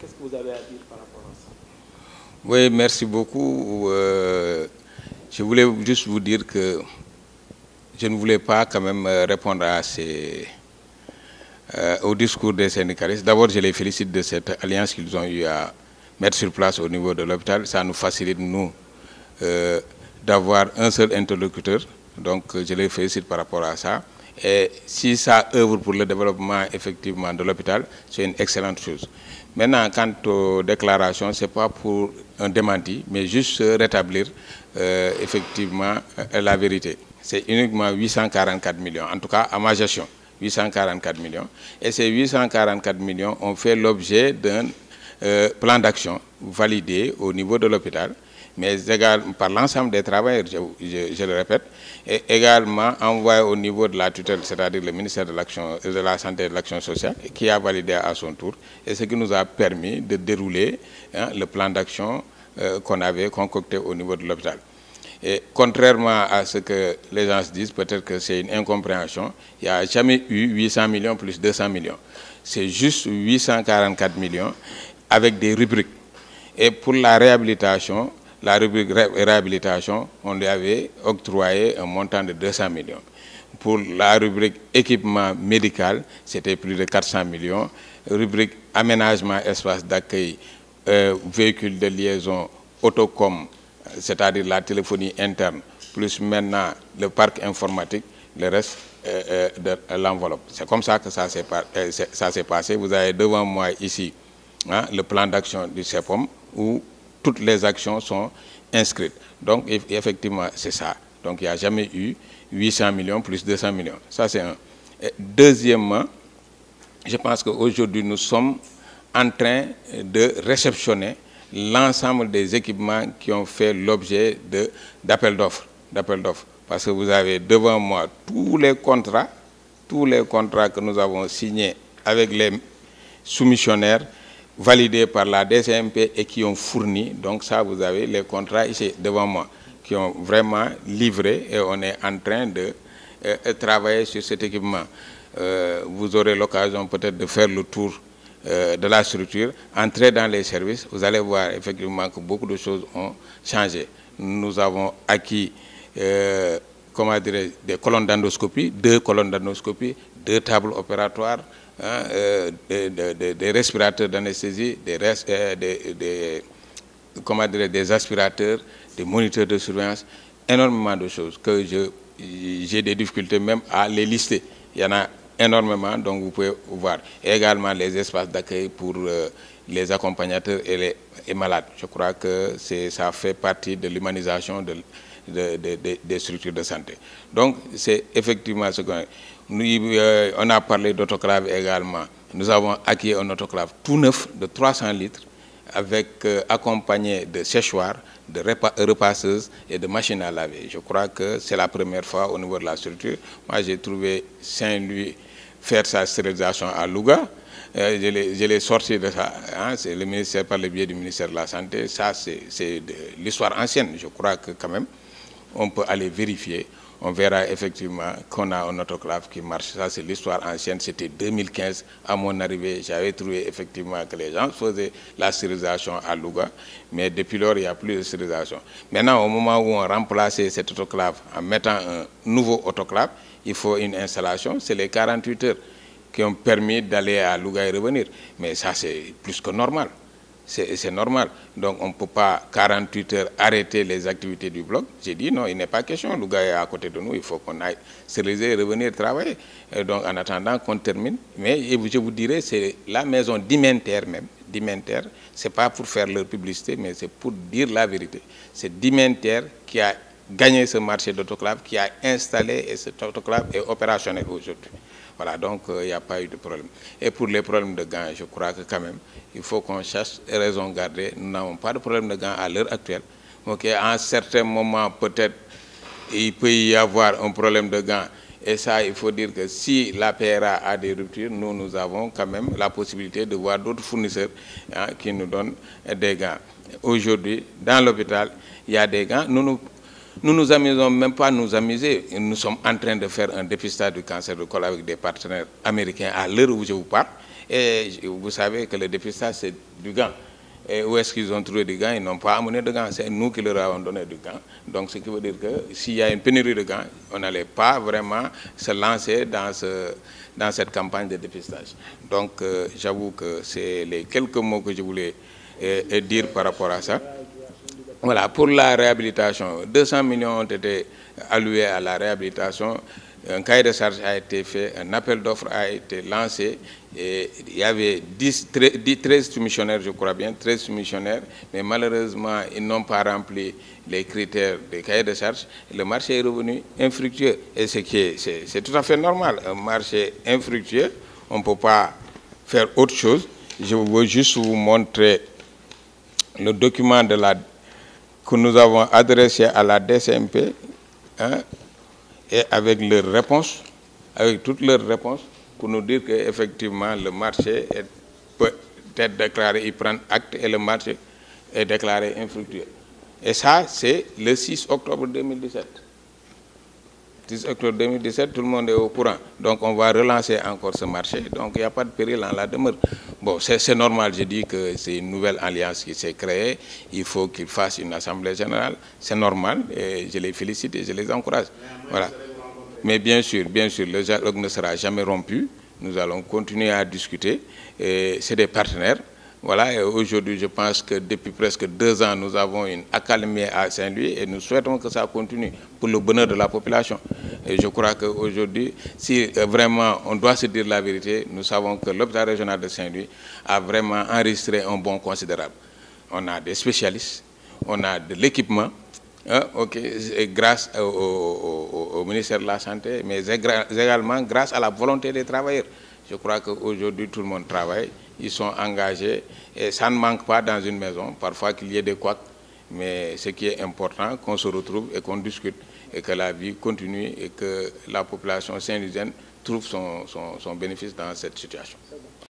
Qu'est-ce que vous avez à dire par rapport à ça? Oui, merci beaucoup. Euh, je voulais juste vous dire que je ne voulais pas quand même répondre à ces, euh, au discours des syndicalistes. D'abord, je les félicite de cette alliance qu'ils ont eu à mettre sur place au niveau de l'hôpital. Ça nous facilite, nous, euh, d'avoir un seul interlocuteur. Donc, je les félicite par rapport à ça. Et si ça œuvre pour le développement effectivement de l'hôpital, c'est une excellente chose. Maintenant, quant aux déclarations, ce n'est pas pour un démenti, mais juste rétablir euh, effectivement euh, la vérité. C'est uniquement 844 millions, en tout cas à ma gestion, 844 millions. Et ces 844 millions ont fait l'objet d'un euh, plan d'action validé au niveau de l'hôpital mais également par l'ensemble des travailleurs, je, le répète, et également envoyé au niveau de la tutelle, c'est-à-dire le ministère de, l'action, de la Santé et de l'Action sociale, qui a validé à son tour, et ce qui nous a permis de dérouler hein, le plan d'action euh, qu'on avait concocté au niveau de l'hôpital. Et contrairement à ce que les gens se disent, peut-être que c'est une incompréhension, il n'y a jamais eu 800 millions plus 200 millions. C'est juste 844 millions avec des rubriques. Et pour la réhabilitation, la rubrique ré réhabilitation, on lui avait octroyé un montant de 200 millions. Pour la rubrique équipement médical, c'était plus de 400 millions. Rubrique aménagement espace d'accueil, euh, de liaison, autocom, c'est-à-dire la téléphonie interne, plus maintenant le parc informatique, le reste euh, euh, de l'enveloppe. C'est comme ça que ça s'est passé. Vous avez devant moi ici hein, le plan d'action du CEPOM où toutes les actions sont inscrites. Donc, effectivement, c'est ça. Donc, il n'y a jamais eu 800 millions plus 200 millions. Ça, c'est un. Deuxièmement, je pense qu'aujourd'hui, nous sommes en train de réceptionner l'ensemble des équipements qui ont fait l'objet d'appels d'offres. D'appels d'offres. Parce que vous avez devant moi tous les contrats, tous les contrats que nous avons signés avec les soumissionnaires validés par la DCMP et qui ont fourni, donc ça vous avez les contrats ici devant moi, qui ont vraiment livré et on est en train de euh, travailler sur cet équipement. Euh, vous aurez l'occasion peut-être de faire le tour euh, de la structure, entrer dans les services, vous allez voir effectivement que beaucoup de choses ont changé. Nous avons acquis comment dire, des colonnes d'endoscopie, deux colonnes d'endoscopie, deux tables opératoires, Hein, euh, des, respirateurs d'anesthésie, des, euh, comment dire, des aspirateurs, des moniteurs de surveillance, énormément de choses que j'ai des difficultés même à les lister. Il y en a énormément, donc vous pouvez voir. Également les espaces d'accueil pour euh, les accompagnateurs et les malades. Je crois que ça fait partie de l'humanisation de, de, de, des structures de santé. Donc, c'est effectivement ce qu'on nous, euh, on a parlé d'autoclave également. Nous avons acquis un autoclave tout neuf de 300 litres avec euh, accompagné de séchoirs, de repasseuses et de machines à laver. Je crois que c'est la première fois au niveau de la structure. Moi, j'ai trouvé Saint-Louis faire sa stérilisation à Louga. Euh, je l'ai sorti de ça. Hein, c'est le ministère par le biais du ministère de la Santé. Ça, c'est l'histoire ancienne. Je crois que quand même, on peut aller vérifier on verra effectivement qu'on a un autoclave qui marche. Ça, c'est l'histoire ancienne. C'était 2015. À mon arrivée, j'avais trouvé effectivement que les gens faisaient la stérilisation à Louga. Mais depuis lors, il n'y a plus de stérilisation. Maintenant, au moment où on remplaçait cet autoclave en mettant un nouveau autoclave, il faut une installation. C'est les 48 heures qui ont permis d'aller à Louga et revenir. Mais ça, c'est plus que normal c'est normal. Donc on ne peut pas 48 heures arrêter les activités du bloc. J'ai dit non, il n'est pas question. Le gars est à côté de nous, il faut qu'on aille stériliser et revenir travailler. Donc en attendant qu'on termine, mais je vous dirais, c'est la maison d'Imenter même. D'Imenter, ce n'est pas pour faire leur publicité, mais c'est pour dire la vérité. C'est Dimenter qui a gagné ce marché d'autoclave, qui a installé et cet autoclave est opérationnel aujourd'hui. Voilà, donc il euh, n'y a pas eu de problème. Et pour les problèmes de gants, je crois que quand même, il faut qu'on cherche raison garder. Nous n'avons pas de problème de gants à l'heure actuelle. Donc à un certain moment, peut-être, il peut y avoir un problème de gants. Et ça, il faut dire que si la PRA a des ruptures, nous, nous avons quand même la possibilité de voir d'autres fournisseurs hein, qui nous donnent des gants. Aujourd'hui, dans l'hôpital, il y a des gants. Nous, nous nous nous amusons même pas à nous amuser. Nous sommes en train de faire un dépistage du cancer du col avec des partenaires américains à l'heure où je vous parle. Et vous savez que le dépistage, c'est du gant. Et où est-ce qu'ils ont trouvé du gants Ils n'ont pas amené de gants. C'est nous qui leur avons donné du gants. Donc, ce qui veut dire que s'il y a une pénurie de gants, on n'allait pas vraiment se lancer dans, ce, dans cette campagne de dépistage. Donc, euh, j'avoue que c'est les quelques mots que je voulais euh, dire par rapport à ça. Voilà, pour la réhabilitation, 200 millions ont été alloués à la réhabilitation un cahier de charge a été fait, un appel d'offres a été lancé. Il y avait 10, 13 soumissionnaires, je crois bien, 13 soumissionnaires, mais malheureusement, ils n'ont pas rempli les critères des cahiers de charge. Le marché est revenu infructueux. Et c'est tout à fait normal. Un marché infructueux, on ne peut pas faire autre chose. Je veux juste vous montrer le document que nous avons adressé à la DCMP. Hein, et avec leurs réponses, avec toutes leurs réponses, pour nous dire qu'effectivement le marché est, peut être déclaré, il prend acte et le marché est déclaré infructueux. Et ça, c'est le 6 octobre 2017. 6 octobre 2017, tout le monde est au courant. Donc on va relancer encore ce marché. Donc il n'y a pas de péril en la demeure. Bon, c'est normal, je dis que c'est une nouvelle alliance qui s'est créée. Il faut qu'ils fassent une assemblée générale. C'est normal et je les félicite et je les encourage. Voilà. Mais bien sûr, bien sûr, le dialogue ne sera jamais rompu. Nous allons continuer à discuter. C'est des partenaires. Voilà, aujourd'hui, je pense que depuis presque deux ans, nous avons une accalmie à Saint-Louis et nous souhaitons que ça continue pour le bonheur de la population. Et je crois qu'aujourd'hui, si euh, vraiment on doit se dire la vérité, nous savons que l'hôpital régional de Saint-Louis a vraiment enregistré un bon considérable. On a des spécialistes, on a de l'équipement, hein, grâce au, ministère de la Santé, mais également grâce à la volonté des travailleurs. Je crois qu'aujourd'hui, tout le monde travaille ils sont engagés et ça ne manque pas dans une maison, parfois qu'il y ait des couacs, mais ce qui est important, qu'on se retrouve et qu'on discute et que la vie continue et que la population saint trouve son bénéfice dans cette situation.